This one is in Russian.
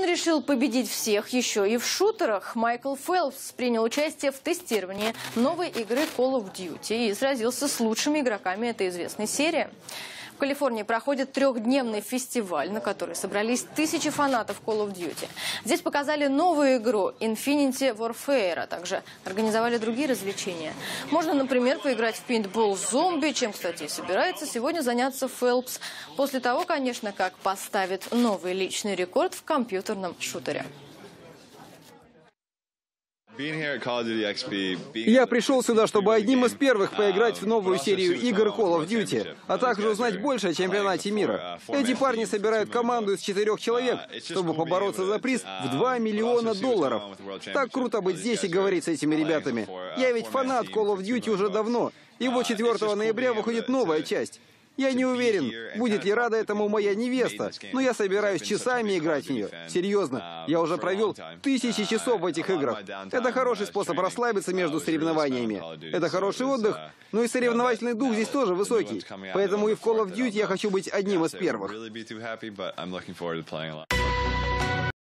Он решил победить всех еще и в шутерах. Майкл Фелпс принял участие в тестировании новой игры Call of Duty и сразился с лучшими игроками этой известной серии. Калифорнии проходит трехдневный фестиваль, на который собрались тысячи фанатов Call of Duty. Здесь показали новую игру Infinity Warfare, а также организовали другие развлечения. Можно, например, поиграть в пейнтбол зомби, чем, кстати, собирается сегодня заняться Фелпс. После того, конечно, как поставит новый личный рекорд в компьютерном шутере. Я пришел сюда, чтобы одним из первых поиграть в новую серию игр Call of Duty, а также узнать больше о чемпионате мира. Эти парни собирают команду из четырех человек, чтобы побороться за приз в 2 миллиона долларов. Так круто быть здесь и говорить с этими ребятами. Я ведь фанат Call of Duty уже давно, и вот 4 ноября выходит новая часть. Я не уверен, будет ли рада этому моя невеста, но я собираюсь часами играть в нее. Серьезно, я уже провел тысячи часов в этих играх. Это хороший способ расслабиться между соревнованиями. Это хороший отдых, но и соревновательный дух здесь тоже высокий. Поэтому и в Call of Duty я хочу быть одним из первых.